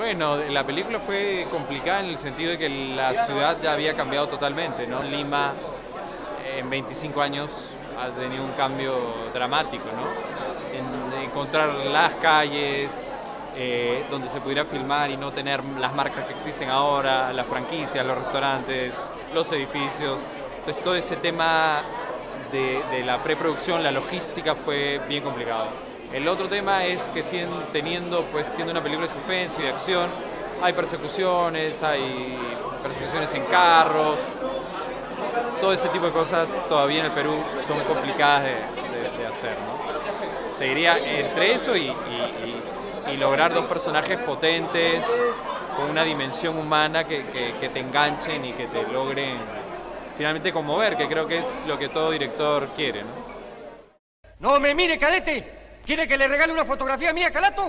Bueno, la película fue complicada en el sentido de que la ciudad ya había cambiado totalmente, ¿no? Lima en 25 años ha tenido un cambio dramático, ¿no? En encontrar las calles eh, donde se pudiera filmar y no tener las marcas que existen ahora, las franquicias, los restaurantes, los edificios. Entonces todo ese tema de, de la preproducción, la logística fue bien complicado. El otro tema es que teniendo, pues siendo una película de suspenso y de acción, hay persecuciones, hay persecuciones en carros, todo ese tipo de cosas todavía en el Perú son complicadas de, hacer. ¿no? Te diría entre eso y, lograr dos personajes potentes, con una dimensión humana que, te enganchen y que te logren finalmente conmover, que creo que es lo que todo director quiere. ¿no? No me mire, cadete. ¿Quiere que le regale una fotografía mía, Calato?